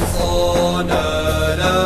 Hosanna.